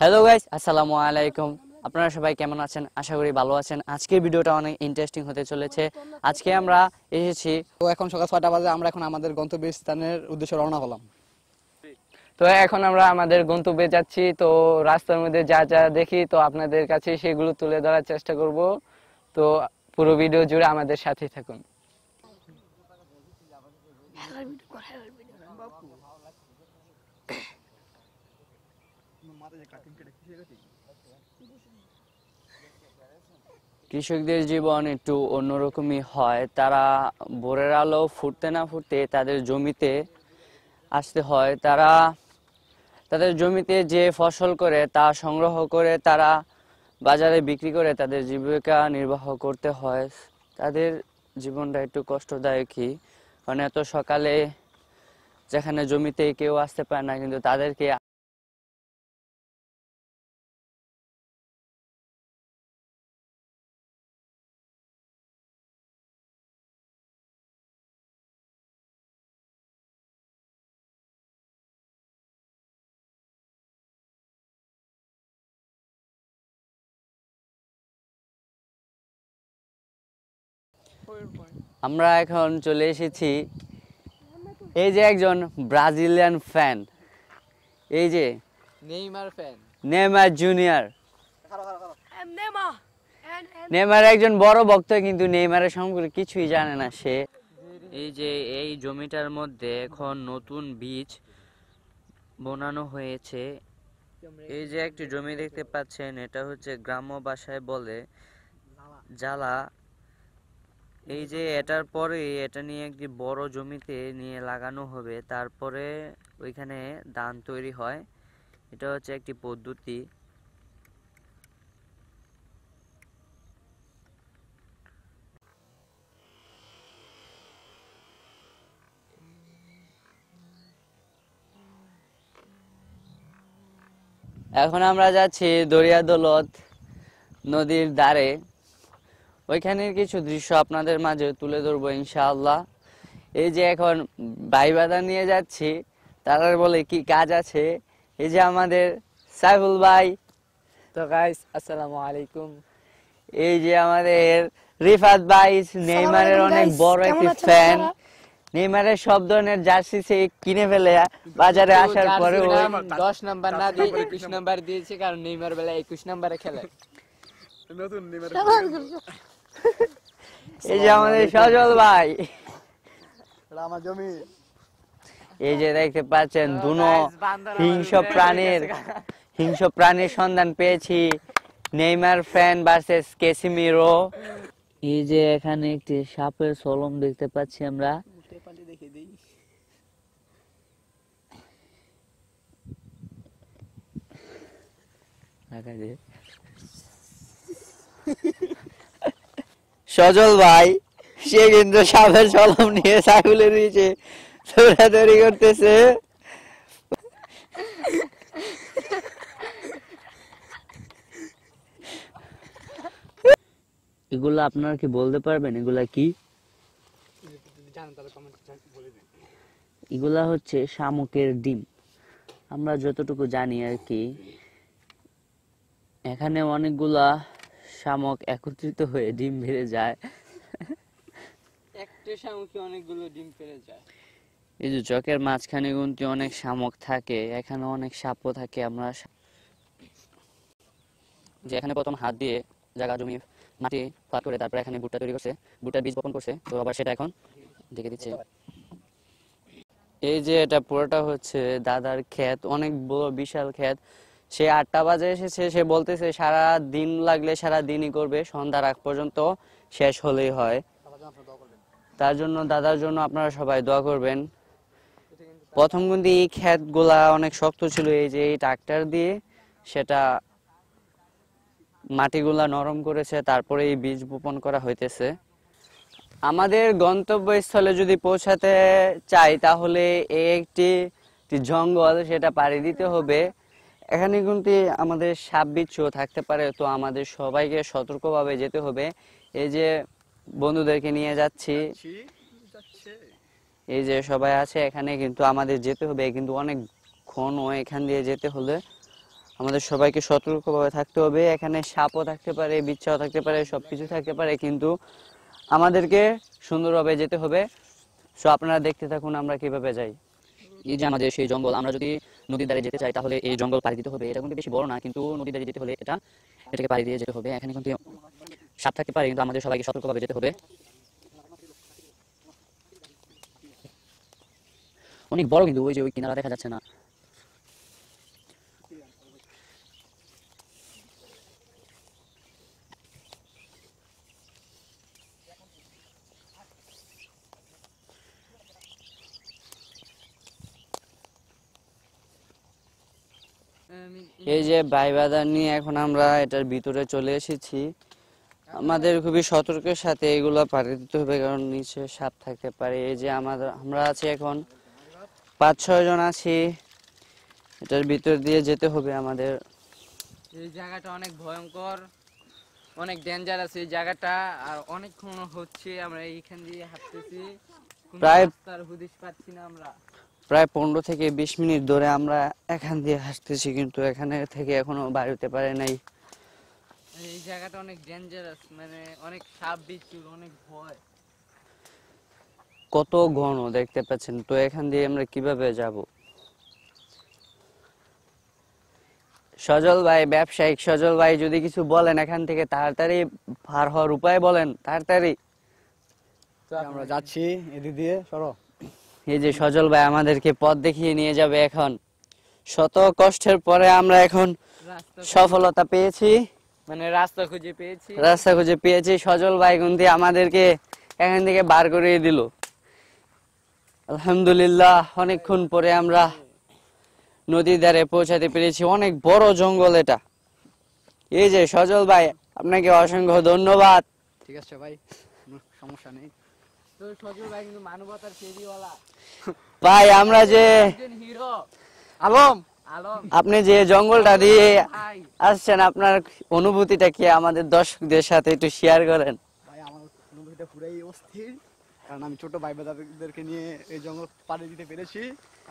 Hello guys আসসালামু আলাইকুম। আপনারা সবাই কেমন আছেন? আশা করি ভালো আছেন। আজকের ভিডিওটা অনেক ইন্টারেস্টিং হতে চলেছে। আজকে আমরা এসেছি তো এখন সকাল ছয়টা বাজে আমরা এখন আমাদের গন্তব্য স্থানের উদ্দেশ্যে রওনা হলাম। তো এখন আমরা আমাদের গন্তব্যে যাচ্ছি। তো রাস্তার মধ্যে যা যা দেখি তো আপনাদের কাছে সেগুলো তুলে ধরার চেষ্টা করব। তো পুরো ভিডিও জুড়ে আমাদের সাথেই থাকুন। কৃষকদের জীবন একটু অন্যরকমই হয়। তারা ভোরের আলো ফুটতে না ফুটতে তাদের জমিতে আসতে হয়। তারা তাদের জমিতে যে ফসল করে তা সংগ্রহ করে তারা বাজারে বিক্রি করে তাদের জীবিকা নির্বাহ করতে হয়। তাদের জীবনটা একটু কষ্টদায়কই। কারণ এত সকালে যেখানে জমিতে কেউ আসতে পারে না, কিন্তু তাদেরকে আমরা এখন চলে এসেছি এই যে একজন ব্রাজিলিয়ান ফ্যান এই যে Neymar fan Neymar junior. Neymar একজন বড় ভক্ত কিন্তু নেইমারের সম্পর্কে কিছুই জানে না সে। এই যে এই জমিটার মধ্যে এখন নতুন বীজ বোনানো হয়েছে। এই যে একটি জমি দেখতে পাচ্ছেন এটা হচ্ছে গ্রাম্য ভাষায় বলে জ্বালা। এই যে এটার পরে এটা নিয়ে একটি বড় জমিতে নিয়ে লাগানো হবে, তারপরে ওইখানে ধান তৈরি হয়। এটা হচ্ছে একটি পদ্ধতি। এখন আমরা যাচ্ছি দরিয়া দৌলত নদীর ধারে। ওইখানের কিছু দৃশ্য আপনাদের মাঝে তুলে ধরবো ইনশাআল্লাহ। এই যে এখন ভাইবাদা নিয়ে যাচ্ছি তারা বলে কি কাজ আছে? এই যে আমাদের সাইফুল ভাই। তো গাইস আসসালামু আলাইকুম। এই যে আমাদের রিফাত ভাই নেইমারের অনেক বড় একটি ফ্যান নেইমারের সব ধরনের জার্সি সে কিনে ফেলে বাজারে আসার পরে দশ নাম্বার না দিয়ে একুশ নাম্বার দিয়েছে কারণ নেইমার বেলা একুশ নাম্বারে খেলে। নতুন নেইমার এই যে আমাদের সজল ভাই। আমার জমি। এই যে দেখতে পাচ্ছেন দুনো হিংস্র প্রাণীর হিংস্র প্রাণীর সন্ধান পেয়েছি। Neymar fan versus Casemiro. এই যে এখানে একটি সাপের সলম দেখতে পাচ্ছি আমরা। দেখে দে। সজল ভাই, সে কিন্তু সাপের সলম নিয়ে সাইকেলের নিচে দৌড়াদৌড়ি করতেছে। এগুলা আপনারা কি বলতে পারবেন? এগুলা কি? এগুলা হচ্ছে শামুকের ডিম। আমরা যতটুকু জানি আর কি, এখানে অনেকগুলা শামুক একত্রিত হয়ে ডিম বেড়ে যায়। একটা শামুকে অনেকগুলো ডিম পেরে যায়। এই যে চকের মাঝখানে কিন্তু অনেক শামুক থাকে এখানে অনেক সাপও থাকে আমরা যে এখানে প্রথম হাত দিয়ে জায়গা জমি মাটি ফাঁক করে তারপর এখানে ভুট্টা তৈরি করছে ভুট্টার বীজ বপন করছে তো আবার সেটা এখন দেখে দিচ্ছে। এই যে এটা পুরোটা হচ্ছে দাদার ক্ষেত অনেক বড় বিশাল ক্ষেত। সে আটটা বাজে এসেছে, সে বলতেছে, সারা দিন লাগলে সারা দিনই করবে, সন্ধ্যার আগ পর্যন্ত শেষ হলেই হয়। তার জন্য, দাদার জন্য আপনারা সবাই দোয়া করবেন। প্রথম কিন্তু এই ক্ষেতগুলা অনেক শক্ত ছিল, এই যে এই ট্রাক্টর দিয়ে সেটা মাটিগুলা নরম করেছে, তারপরে এই বীজ বপন করা হইতেছে। আমাদের গন্তব্যস্থলে যদি পৌঁছাতে চাই, তাহলে একটি জঙ্গল, সেটা পাড়ি দিতে হবে। এখানে কিন্তু আমাদের সাপ বিচ্ছু থাকতে পারে তো আমাদের সবাইকে সতর্কভাবে যেতে হবে। এই যে বন্ধুদেরকে নিয়ে যাচ্ছি। এই যে সবাই আছে এখানে কিন্তু আমাদের যেতে হবে। কিন্তু অনেক ঘন এখান দিয়ে যেতে হলে আমাদের সবাইকে সতর্কভাবে থাকতে হবে। এখানে সাপও থাকতে পারে বিচ্ছাও থাকতে পারে সবকিছু থাকতে পারে কিন্তু আমাদেরকে সুন্দরভাবে যেতে হবে। সো আপনারা দেখতে থাকুন আমরা কীভাবে যাই। এই যে আমাদের সেই জঙ্গল আমরা যদি নদীর ধারে যেতে চাই তাহলে এই জঙ্গল পাড়ি দিতে হবে। এটা কিন্তু বেশি বড় না, কিন্তু নদীর ধারে যেতে হলে এটা, এটাকে পাড়ি দিয়ে যেতে হবে। এখানে কিন্তু সাপ থাকতে পারে, কিন্তু আমাদের সবাইকে সতর্কভাবে যেতে হবে। অনেক বড় কিন্তু, ওই যে ওই কিনারা দেখা যাচ্ছে না। এই যে বাইবাদার নিয়ে এখন আমরা এটার ভিতরে চলে এসেছি। আমাদের খুবই সতর্কের সাথে এগুলো পাড়ি দিতে হবে কারণ নিচে সাপ থাকতে পারে। এই যে আমাদের আমরা আছি এখন পাঁচ ছয় জন আছি। এটার ভিতর দিয়ে যেতে হবে আমাদের। এই জায়গাটা অনেক ভয়ঙ্কর অনেক ডেঞ্জারাস এই জায়গাটা আর অনেকক্ষণ হচ্ছে আমরা এইখান দিয়ে হাঁটতেছি। প্রায়- হুদিস পাচ্ছি না আমরা। প্রায় পনেরো থেকে বিশ মিনিট ধরে আমরা এখান দিয়ে হাঁটতেছি কিন্তু এখানে থেকে এখনও বাইরে হতে পারে নাই। এই জায়গাটা অনেক ডেঞ্জারাস মানে অনেক সাপ বিচ্ছুর অনেক ভয়। কত ঘন দেখতে পাচ্ছেন? তো এখান দিয়ে আমরা কীভাবে যাব? সজল ভাই ব্যবসায়িক সজল ভাই যদি কিছু বলেন এখান থেকে তাড়াতাড়ি পার হওয়ার উপায় বলেন তাড়াতাড়ি। আমরা যাচ্ছি এদিক দিয়ে সরো। এই যে সজল ভাই আমাদেরকে পথ দেখিয়ে নিয়ে যাবে এখন। শত কষ্টের পরে আমরা এখন সফলতা পেয়েছি। মানে রাস্তা খুঁজে পেয়েছি। রাস্তা খুঁজে পেয়েছি। সজল ভাই কিন্তু আমাদেরকে এখান থেকে বার করে দিল। আলহামদুলিল্লাহ অনেকক্ষণ পরে আমরা নদীর ধারে পৌঁছাতে পেরেছি। অনেক বড় জঙ্গল এটা। এই যে সজল ভাই আপনাকে অসংখ্য ধন্যবাদ। ঠিক আছে ভাই সমস্যা নেই। ভাই আমরা যে হিরো। আলম আলম। আপনি যে জঙ্গলটা দিয়ে আসছেন আপনার অনুভূতিটা কি আমাদের দর্শকদের সাথে একটু শেয়ার করেন? ভাই আমার অনুভূতিটা পুরাই অস্থির। কারণ আমি ছোট ভাই দাদাদেরকে নিয়ে এই জঙ্গল পাড়ি দিতে পেরেছি।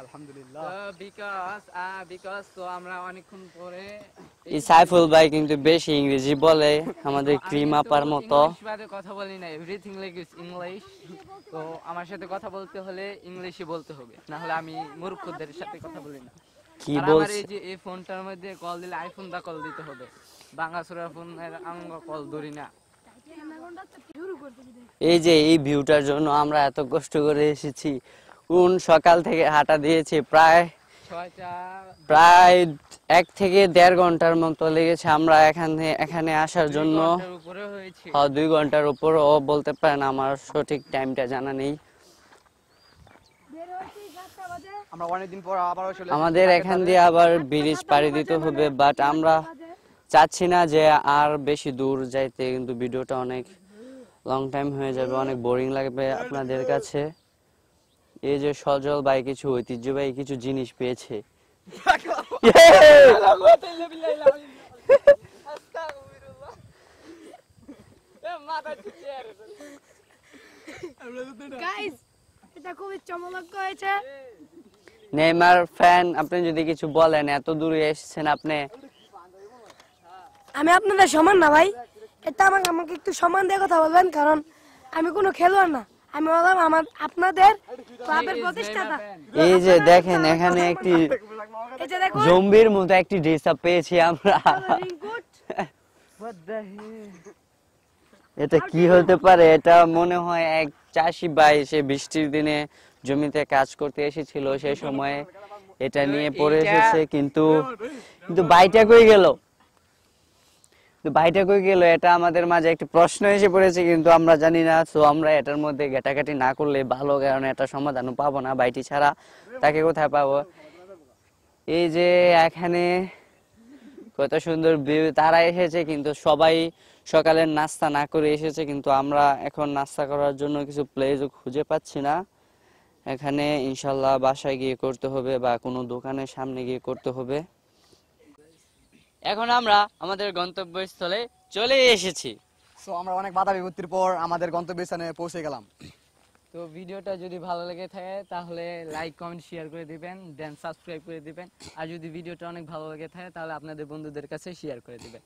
আলহামদুলিল্লাহ। বিকজ বিকজ তো আমরা অনেকক্ষণ পরে এই সাইফুল ভাই কিন্তু বেশি ইংরেজি বলে আমাদের আমি ক্রিম কিন্তু আপার মতো। ইংলিশ কথা বলি না এভরিথিং ল্যাঙ্গুয়েজ ইংলিশ তো আমার সাথে কথা বলতে হলে ইংলিশে বলতে হবে না হলে আমি মূর্খদের সাথে কথা বলি না। কি আর এই যে এই ফোনটার মধ্যে কল দিলে আইফোন দা কল দিতে হবে। ফোন আঙ্গ কল ধরি না। এই যে এই ভিউটার জন্য আমরা এত কষ্ট করে এসেছি। কোন সকাল থেকে হাঁটা দিয়েছি? প্রায় প্রায় এক থেকে দেড় ঘণ্টার মতো লেগেছে আমরা এখানে এখানে আসার জন্য। হ্যাঁ, দুই ঘণ্টার উপর ও বলতে পারেন আমার সঠিক টাইমটা জানা নেই। আমাদের এখান দিয়ে আবার ব্রিজ পাড়ি দিতে হবে বাট আমরা চাচ্ছি না যে আর বেশি দূর যাইতে কিন্তু ভিডিওটা অনেক লং টাইম হয়ে যাবে অনেক বোরিং লাগবে আপনাদের কাছে। এই যে সজল ভাই কিছু ঐতিহ্যবাহী কিছু জিনিস পেয়েছে। নেইমার ফ্যান আপনি যদি কিছু বলেন এত দূরে এসেছেন আপনি। আমি আপনাদের সমান না ভাই। এটা আমাকে আমাকে একটু সম্মান দিয়ে কথা বলবেন কারণ আমি কোনো খেলোয়াড় না। আমি বললাম আমার আপনাদের ক্লাবের প্রতিষ্ঠাতা। এই যে দেখেন এখানে একটি জম্বির মতো একটি ড্রেস আপ পেয়েছি আমরা। এটা কি হতে পারে? এটা মনে হয় এক চাষি ভাই সে বৃষ্টির দিনে জমিতে কাজ করতে এসেছিল সেই সময় এটা নিয়ে পড়ে এসেছে কিন্তু কিন্তু বাইটা কই গেল? বাইটা কই গেল? এটা আমাদের মাঝে একটি প্রশ্ন এসে পড়েছে, কিন্তু আমরা জানি না। তো আমরা এটার মধ্যে ঘেটাঘাটি না করলে ভালো, কারণ এটা সমাধানও পাবো না বাইটি ছাড়া। তাকে কোথায় পাবো? এই যে এখানে কত সুন্দর ভিউ তারা এসেছে, কিন্তু সবাই সকালের নাস্তা না করে এসেছে, কিন্তু আমরা এখন নাস্তা করার জন্য কিছু প্লেস খুঁজে পাচ্ছি না। এখানে ইনশাল্লাহ বাসায় গিয়ে করতে হবে বা কোনো দোকানের সামনে গিয়ে করতে হবে। এখন আমরা আমাদের গন্তব্যস্থলে চলে এসেছি। সো আমরা অনেক বাধা বিপত্তির পর আমাদের গন্তব্যস্থানে পৌঁছে গেলাম। তো তো ভিডিওটা যদি ভালো লেগে থাকে তাহলে লাইক কমেন্ট শেয়ার করে দিবেন দেন সাবস্ক্রাইব করে দিবেন। আর যদি ভিডিওটা অনেক ভালো লেগে থাকে তাহলে আপনাদের বন্ধুদের কাছে শেয়ার করে দিবেন।